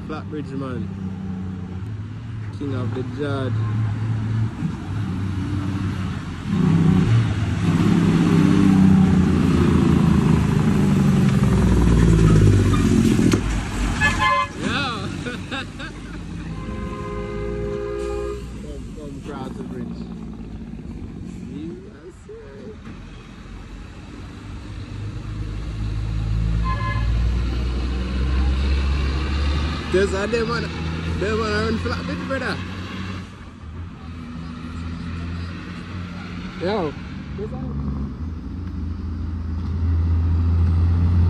Flatbridge, man. King of the Judge. Yeah. come, come cross the bridge. USA. There's a them on, them on around flatbed, brother. Yo.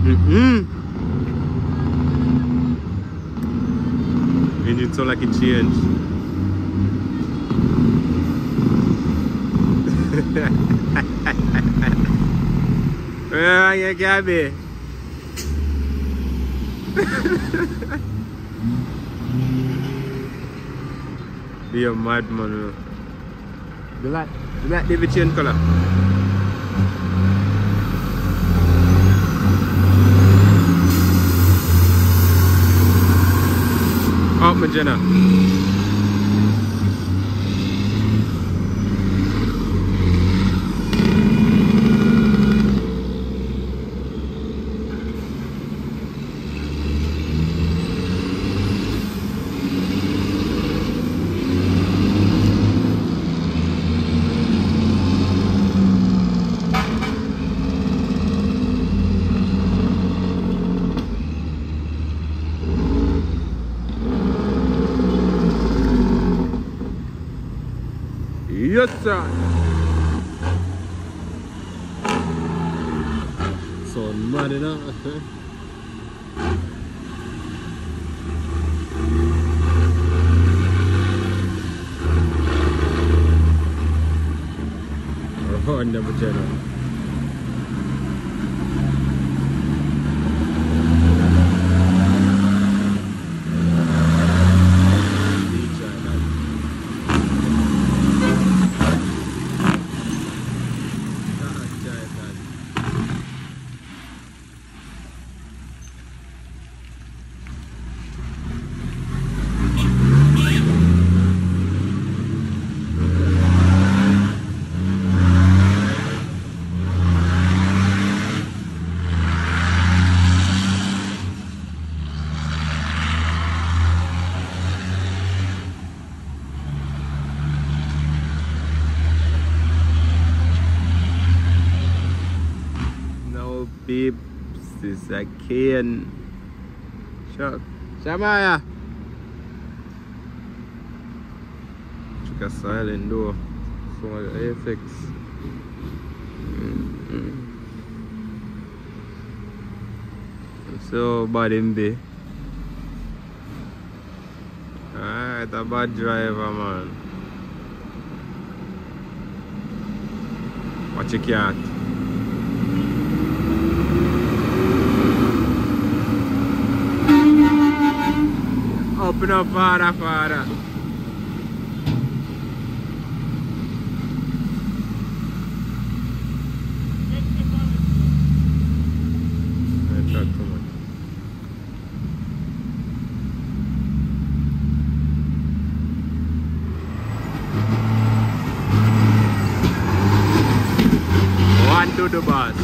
Mm-mm. Engine sound like it changed. Are you, Gabby? Be a madman. You know. You like, you like David change color? Up, my good side. So mudded up. Hard number 10 tips I can. Sure. Shamaya. Check a silent door. Some of the effects. Mm -hmm. So bad in there. Alright, a bad driver man. Watch your cat. Open up, father, father. I talk too much. One to the bus.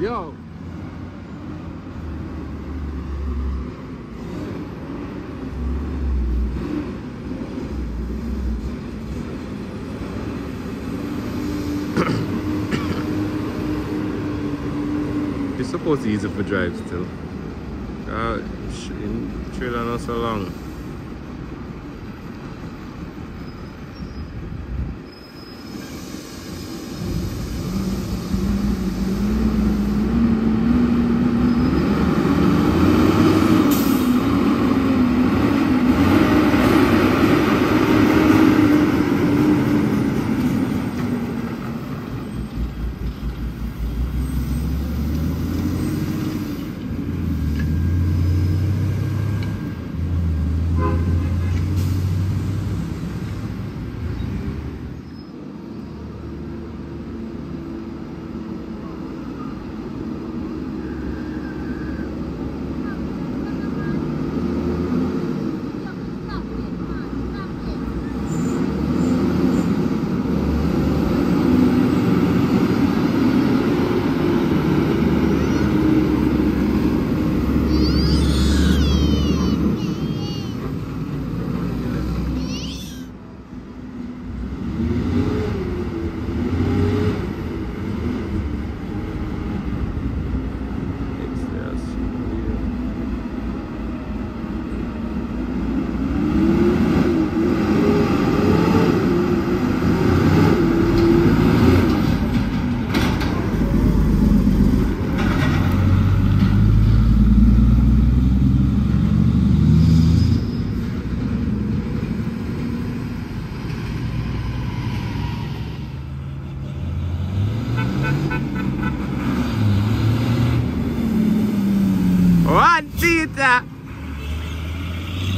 Yo. It's supposed to use it for drive still. Uh, in trailer not so long.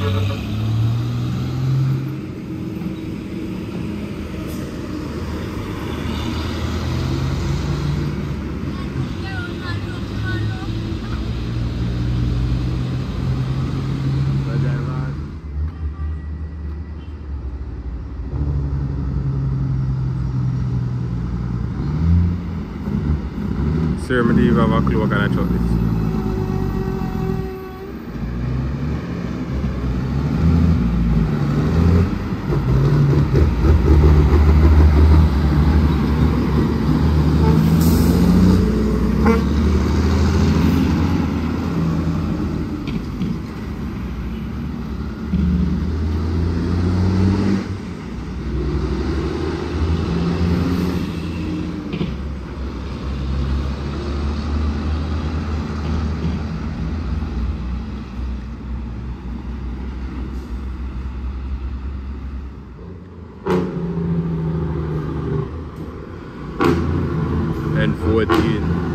Sir Medieval Wakluwaka and I shot. Kind of truck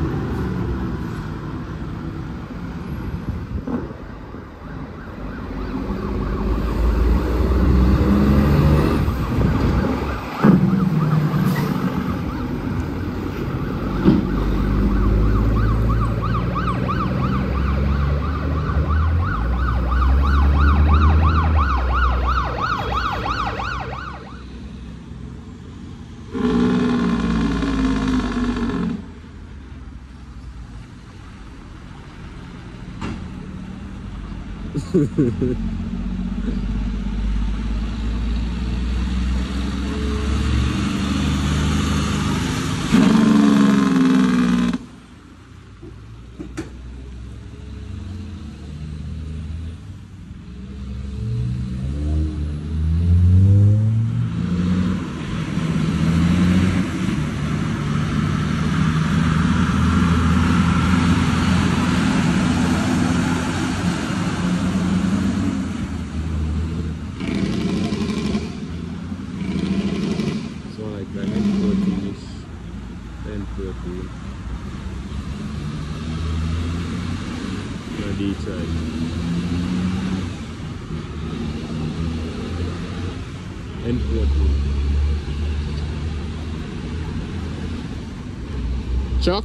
this. N14 So like an N14ish N14 No Detroit N14 Tja!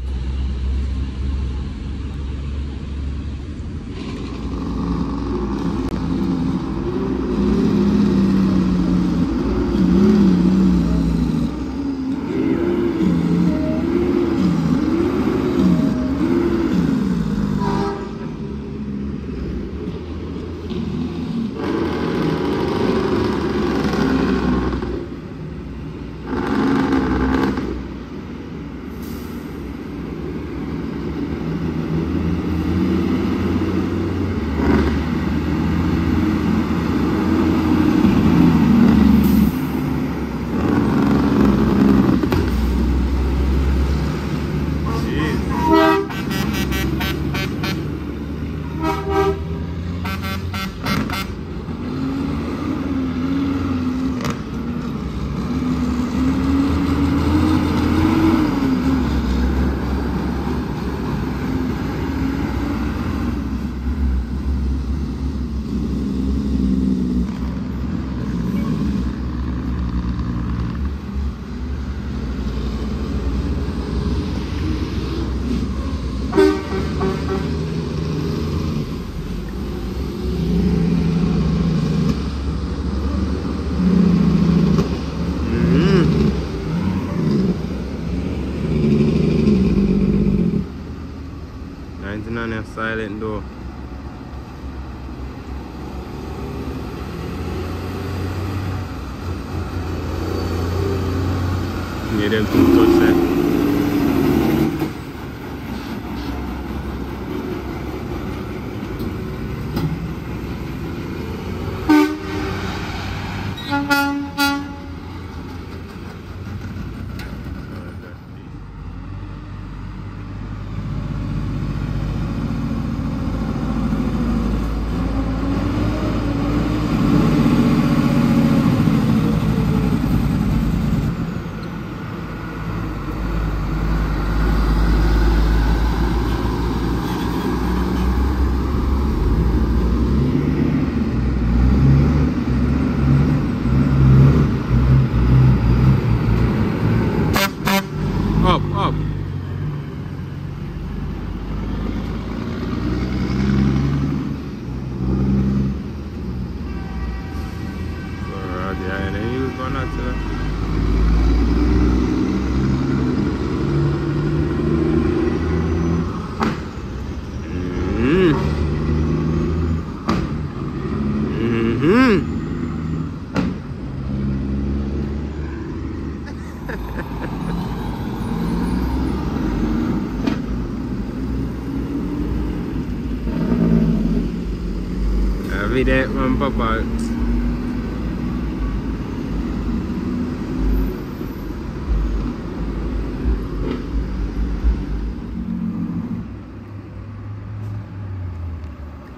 Me there, man, Papa.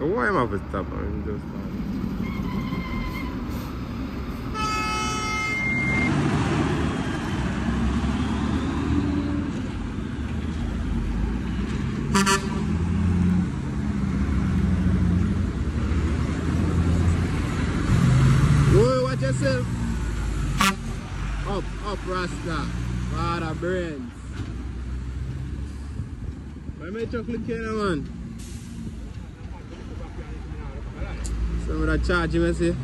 Why am I up stop? I'm just Up, up, Rasta. Father brains. Why me chocolate here, man? Some of that charge you see.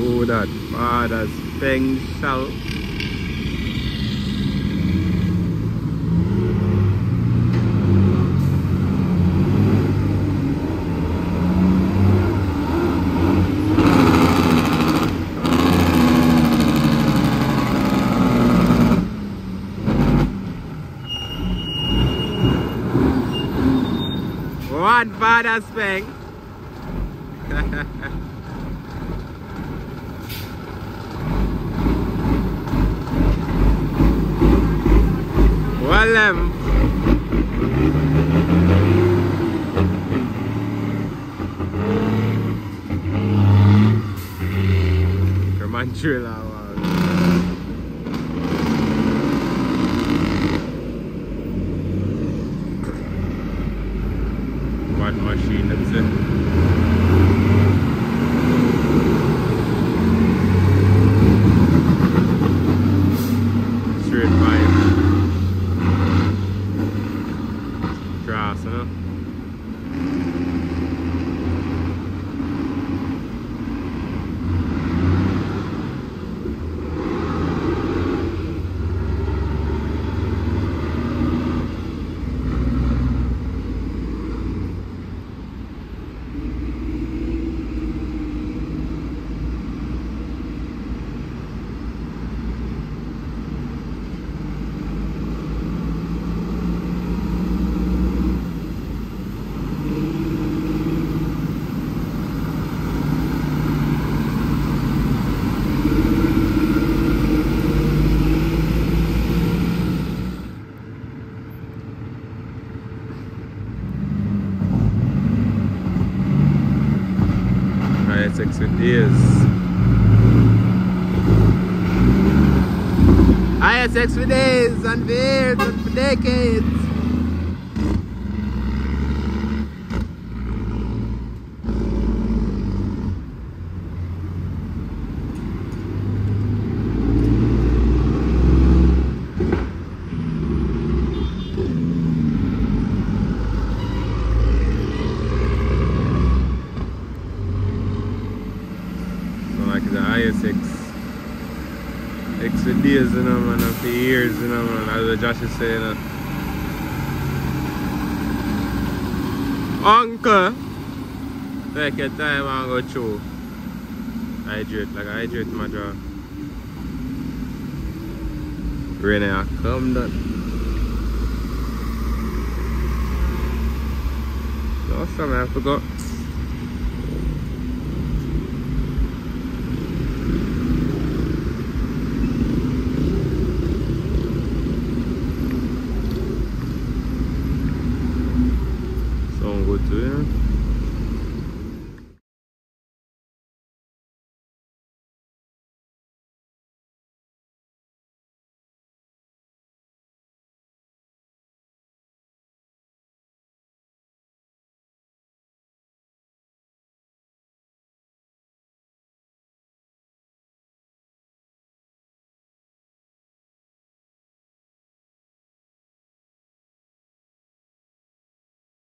Oh, that father's peng shell. One father's peng. Well, um, Manchula. One machine, that's it. Straight pipe. Grass, you know? ISX with ears. ISX for days and years and decades. So like the ISX You know, man, and for years, you know, man, as Josh is saying. Uh, Uncle, take your time and go through. Hydrate, like I hydrate my jaw. Rainy, I come down. Last time I forgot.